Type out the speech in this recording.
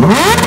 Mm-hmm.